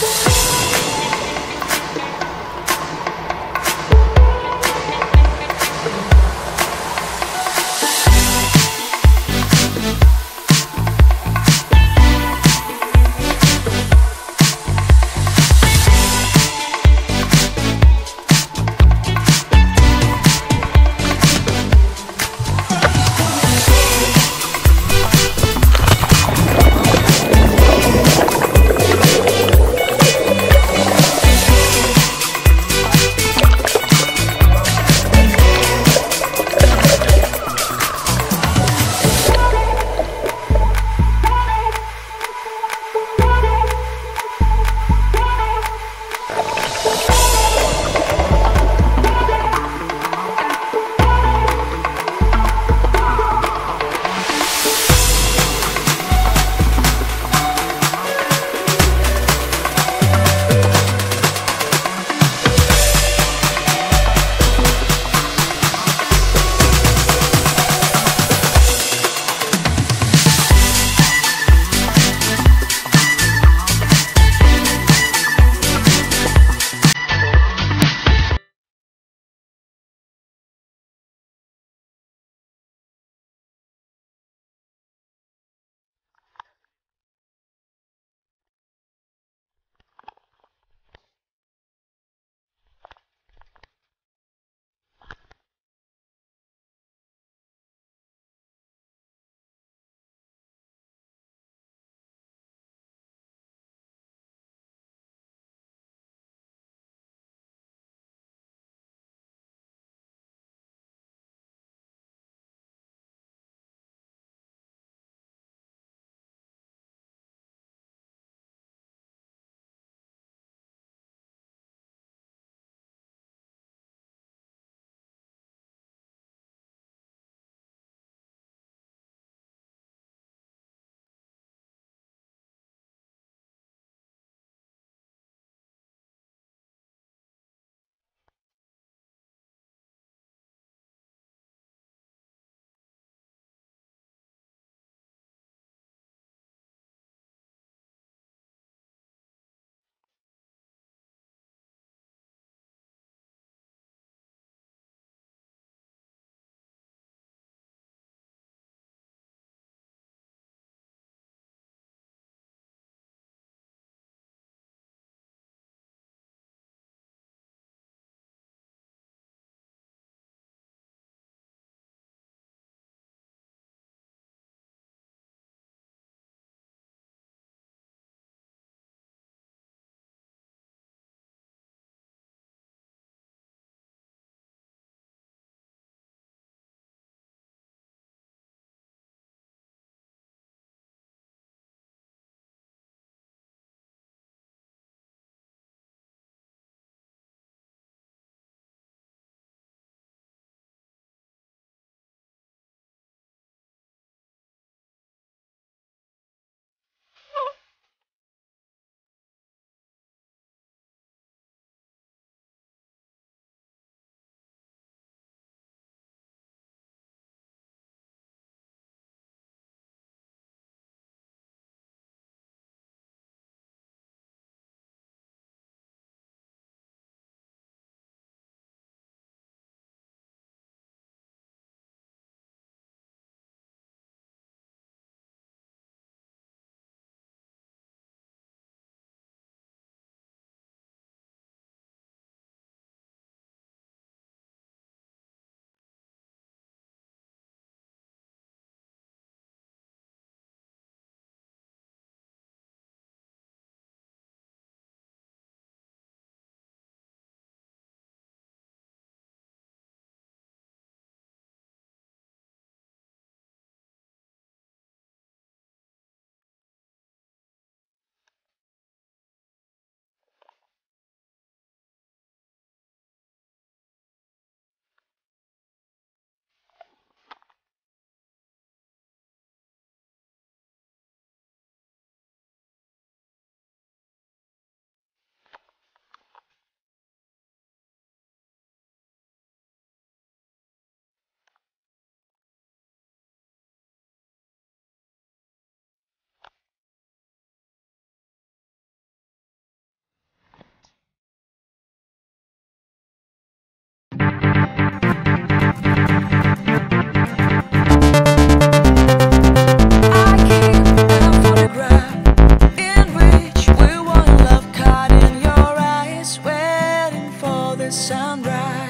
Bye.